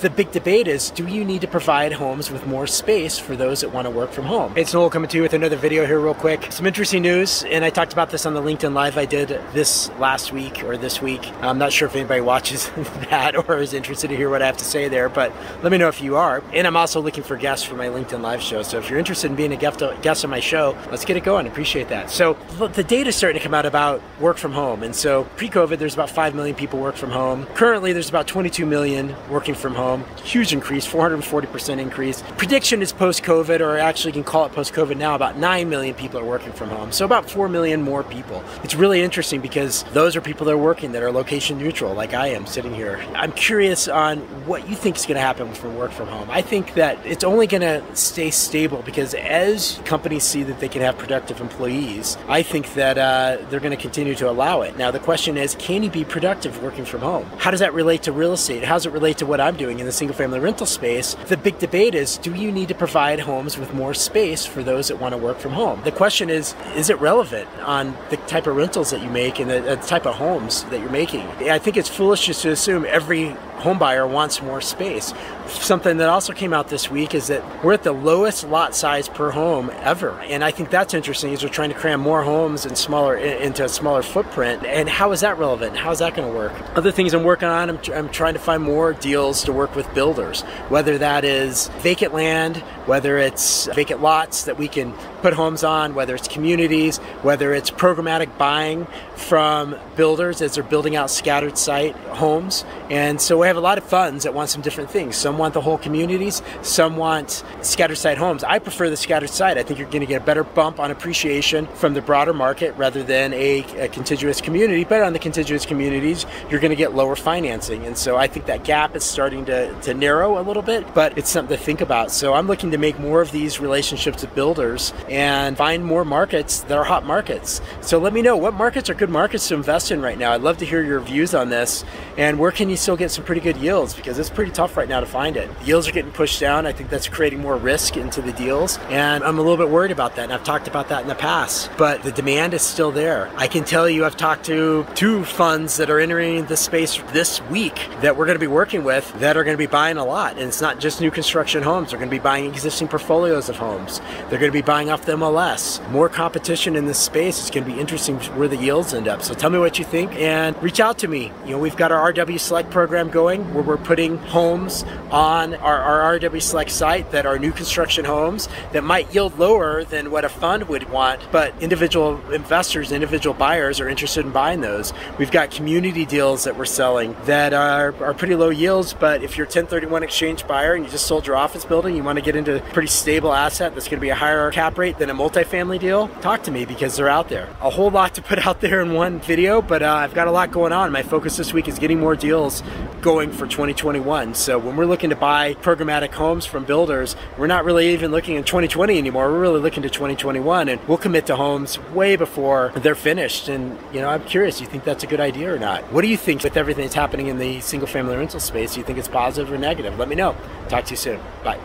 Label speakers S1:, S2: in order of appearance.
S1: The big debate is do you need to provide homes with more space for those that want to work from home? It's Noel coming to you with another video here, real quick. Some interesting news, and I talked about this on the LinkedIn Live I did this last week or this week. I'm not sure if anybody watches that or is interested to hear what I have to say there, but let me know if you are. And I'm also looking for guests for my LinkedIn Live show. So if you're interested in being a guest on my show, let's get it going. Appreciate that. So the data is starting to come out about work from home. And so pre COVID, there's about 5 million people work from home. Currently, there's about 22 million working from home home. Huge increase, 440% increase. Prediction is post COVID, or actually you can call it post COVID now, about 9 million people are working from home. So about 4 million more people. It's really interesting because those are people that are working that are location neutral, like I am sitting here. I'm curious on what you think is going to happen from work from home. I think that it's only going to stay stable because as companies see that they can have productive employees, I think that uh, they're going to continue to allow it. Now, the question is can you be productive working from home? How does that relate to real estate? How does it relate to what I'm doing? In the single family rental space, the big debate is do you need to provide homes with more space for those that want to work from home? The question is is it relevant on the type of rentals that you make and the, the type of homes that you're making? I think it's foolish just to assume every home buyer wants more space. Something that also came out this week is that we're at the lowest lot size per home ever. And I think that's interesting is we're trying to cram more homes and smaller into a smaller footprint. And how is that relevant? How is that going to work? Other things I'm working on, I'm, I'm trying to find more deals to work with builders, whether that is vacant land, whether it's vacant lots that we can put homes on, whether it's communities, whether it's programmatic buying from builders as they're building out scattered site homes. And so we have a lot of funds that want some different things. Some want the whole communities, some want scattered site homes. I prefer the scattered site. I think you're going to get a better bump on appreciation from the broader market rather than a, a contiguous community. But on the contiguous communities, you're going to get lower financing. And so I think that gap is starting to, to narrow a little bit, but it's something to think about. So I'm looking to make more of these relationships with builders and find more markets that are hot markets. So let me know what markets are good markets to invest in right now. I'd love to hear your views on this and where can you still get some pretty good yields because it's pretty tough right now to find it. yields are getting pushed down. I think that's creating more risk into the deals and I'm a little bit worried about that and I've talked about that in the past, but the demand is still there. I can tell you I've talked to two funds that are entering the space this week that we're going to be working with that are going to be buying a lot and it's not just new construction homes. They're going to be buying existing portfolios of homes. They're going to be buying off the MLS. More competition in this space. It's going to be interesting where the yields end up. So tell me what you think and reach out to me. You know, we've got our RW Select program going where we're putting homes on our, our RW Select site that are new construction homes that might yield lower than what a fund would want, but individual investors, individual buyers are interested in buying those. We've got community deals that we're selling that are, are pretty low yields, but if you're 1031 exchange buyer and you just sold your office building, you want to get into a pretty stable asset that's going to be a higher cap rate than a multifamily deal, talk to me because they're out there. A whole lot to put out there in one video, but uh, I've got a lot going on. My focus this week is getting more deals going for 2021. So when we're looking to buy programmatic homes from builders, we're not really even looking in 2020 anymore. We're really looking to 2021 and we'll commit to homes way before they're finished. And, you know, I'm curious, you think that's a good idea or not? What do you think with everything that's happening in the single family rental space? Do you think it's positive or negative? Let me know. Talk to you soon. Bye.